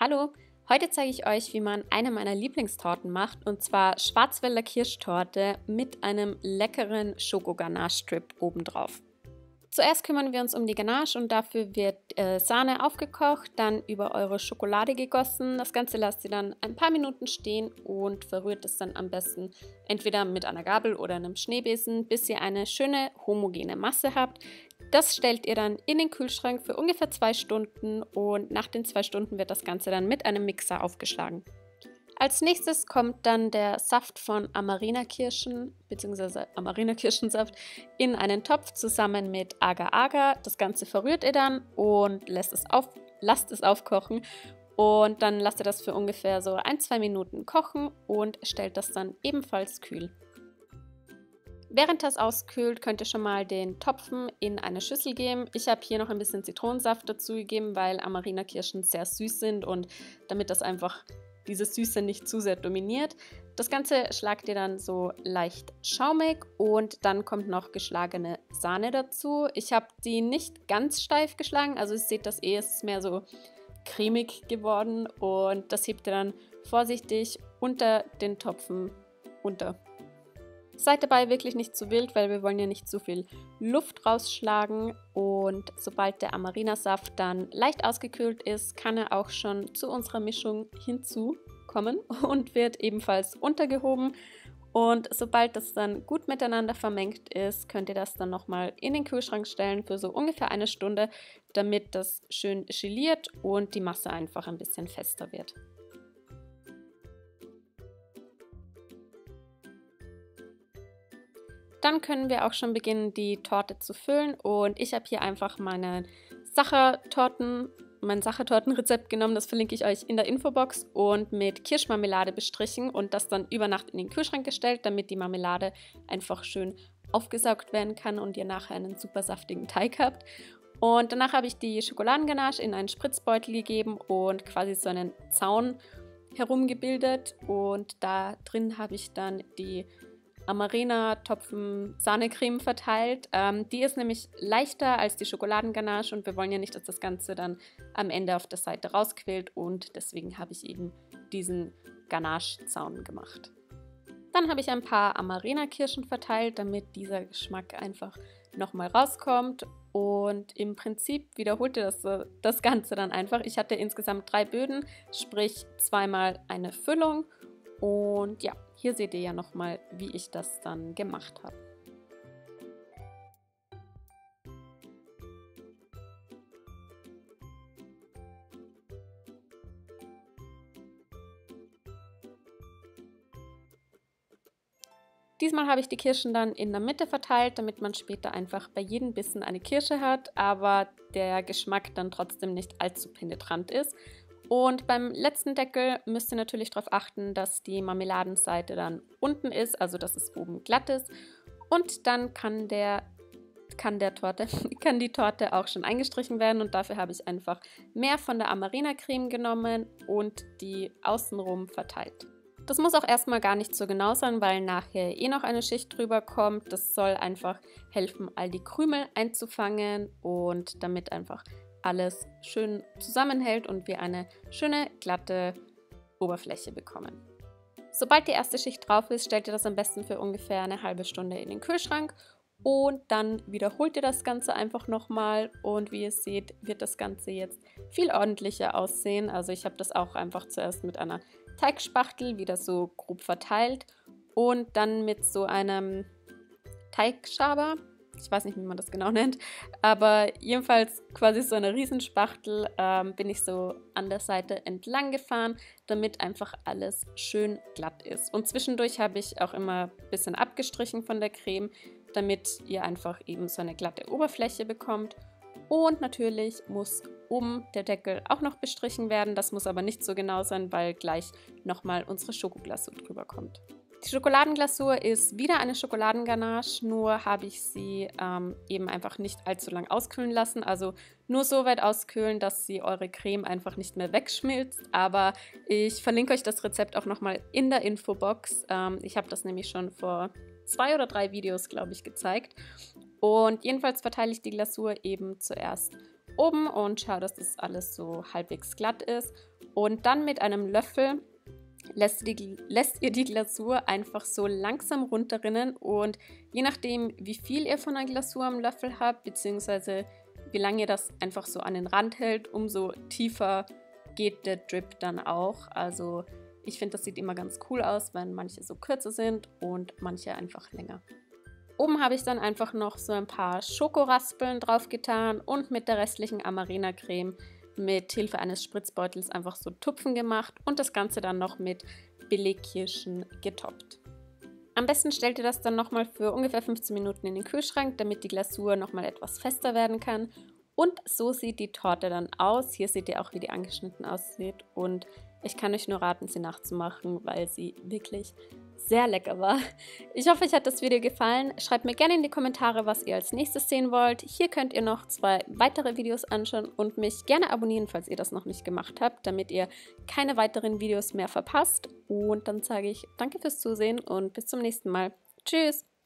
Hallo, heute zeige ich euch, wie man eine meiner Lieblingstorten macht und zwar Schwarzwälder Kirschtorte mit einem leckeren Schokoganache-Strip obendrauf. Zuerst kümmern wir uns um die Ganache und dafür wird äh, Sahne aufgekocht, dann über eure Schokolade gegossen. Das Ganze lasst ihr dann ein paar Minuten stehen und verrührt es dann am besten entweder mit einer Gabel oder einem Schneebesen, bis ihr eine schöne homogene Masse habt. Das stellt ihr dann in den Kühlschrank für ungefähr zwei Stunden und nach den zwei Stunden wird das Ganze dann mit einem Mixer aufgeschlagen. Als nächstes kommt dann der Saft von Amarena-Kirschen bzw. Amarena-Kirschensaft in einen Topf zusammen mit Agar-Agar. Das Ganze verrührt ihr dann und lässt es, auf, lasst es aufkochen. Und dann lasst ihr das für ungefähr so ein, zwei Minuten kochen und stellt das dann ebenfalls kühl. Während das auskühlt, könnt ihr schon mal den Topfen in eine Schüssel geben. Ich habe hier noch ein bisschen Zitronensaft dazu gegeben, weil Amarena-Kirschen sehr süß sind und damit das einfach diese Süße nicht zu sehr dominiert. Das Ganze schlagt ihr dann so leicht schaumig und dann kommt noch geschlagene Sahne dazu. Ich habe die nicht ganz steif geschlagen, also ihr seht das eh, es ist mehr so cremig geworden und das hebt ihr dann vorsichtig unter den Topfen unter. Seid dabei wirklich nicht zu wild, weil wir wollen ja nicht zu viel Luft rausschlagen. Und sobald der Amarinasaft dann leicht ausgekühlt ist, kann er auch schon zu unserer Mischung hinzukommen und wird ebenfalls untergehoben. Und sobald das dann gut miteinander vermengt ist, könnt ihr das dann nochmal in den Kühlschrank stellen für so ungefähr eine Stunde, damit das schön geliert und die Masse einfach ein bisschen fester wird. Dann können wir auch schon beginnen, die Torte zu füllen. Und ich habe hier einfach meine Sachertorten, mein Sachertortenrezept genommen. Das verlinke ich euch in der Infobox und mit Kirschmarmelade bestrichen und das dann über Nacht in den Kühlschrank gestellt, damit die Marmelade einfach schön aufgesaugt werden kann und ihr nachher einen super saftigen Teig habt. Und danach habe ich die Schokoladenganache in einen Spritzbeutel gegeben und quasi so einen Zaun herumgebildet. Und da drin habe ich dann die Amarena-Topfen Sahnecreme verteilt. Ähm, die ist nämlich leichter als die Schokoladenganache und wir wollen ja nicht, dass das Ganze dann am Ende auf der Seite rausquillt und deswegen habe ich eben diesen Ganache-Zaun gemacht. Dann habe ich ein paar Amarena-Kirschen verteilt, damit dieser Geschmack einfach nochmal rauskommt. Und im Prinzip wiederholte das, das Ganze dann einfach. Ich hatte insgesamt drei Böden, sprich zweimal eine Füllung. Und ja, hier seht ihr ja nochmal, wie ich das dann gemacht habe. Diesmal habe ich die Kirschen dann in der Mitte verteilt, damit man später einfach bei jedem Bissen eine Kirsche hat, aber der Geschmack dann trotzdem nicht allzu penetrant ist. Und beim letzten Deckel müsst ihr natürlich darauf achten, dass die Marmeladenseite dann unten ist, also dass es oben glatt ist. Und dann kann der kann der Torte, kann die Torte auch schon eingestrichen werden und dafür habe ich einfach mehr von der Amarena-Creme genommen und die außenrum verteilt. Das muss auch erstmal gar nicht so genau sein, weil nachher eh noch eine Schicht drüber kommt. Das soll einfach helfen, all die Krümel einzufangen und damit einfach alles schön zusammenhält und wir eine schöne glatte Oberfläche bekommen. Sobald die erste Schicht drauf ist, stellt ihr das am besten für ungefähr eine halbe Stunde in den Kühlschrank und dann wiederholt ihr das Ganze einfach nochmal und wie ihr seht, wird das Ganze jetzt viel ordentlicher aussehen. Also ich habe das auch einfach zuerst mit einer Teigspachtel wieder so grob verteilt und dann mit so einem Teigschaber ich weiß nicht, wie man das genau nennt, aber jedenfalls quasi so eine Riesenspachtel ähm, bin ich so an der Seite entlang gefahren, damit einfach alles schön glatt ist. Und zwischendurch habe ich auch immer ein bisschen abgestrichen von der Creme, damit ihr einfach eben so eine glatte Oberfläche bekommt. Und natürlich muss oben der Deckel auch noch bestrichen werden. Das muss aber nicht so genau sein, weil gleich nochmal unsere Schokoglasur drüber kommt. Die Schokoladenglasur ist wieder eine Schokoladenganache, nur habe ich sie ähm, eben einfach nicht allzu lang auskühlen lassen. Also nur so weit auskühlen, dass sie eure Creme einfach nicht mehr wegschmilzt. Aber ich verlinke euch das Rezept auch nochmal in der Infobox. Ähm, ich habe das nämlich schon vor zwei oder drei Videos, glaube ich, gezeigt. Und jedenfalls verteile ich die Glasur eben zuerst oben und schau, dass das alles so halbwegs glatt ist. Und dann mit einem Löffel lässt, die, lässt ihr die Glasur einfach so langsam runterrinnen und je nachdem, wie viel ihr von der Glasur am Löffel habt, beziehungsweise wie lange ihr das einfach so an den Rand hält, umso tiefer geht der Drip dann auch. Also ich finde, das sieht immer ganz cool aus, wenn manche so kürzer sind und manche einfach länger. Oben habe ich dann einfach noch so ein paar Schokoraspeln drauf getan und mit der restlichen Amarena-Creme mit Hilfe eines Spritzbeutels einfach so Tupfen gemacht und das Ganze dann noch mit Billigkirschen getoppt. Am besten stellt ihr das dann nochmal für ungefähr 15 Minuten in den Kühlschrank, damit die Glasur nochmal etwas fester werden kann. Und so sieht die Torte dann aus. Hier seht ihr auch, wie die angeschnitten aussieht. Und ich kann euch nur raten, sie nachzumachen, weil sie wirklich sehr lecker war. Ich hoffe, euch hat das Video gefallen. Schreibt mir gerne in die Kommentare, was ihr als nächstes sehen wollt. Hier könnt ihr noch zwei weitere Videos anschauen und mich gerne abonnieren, falls ihr das noch nicht gemacht habt, damit ihr keine weiteren Videos mehr verpasst. Und dann sage ich danke fürs Zusehen und bis zum nächsten Mal. Tschüss!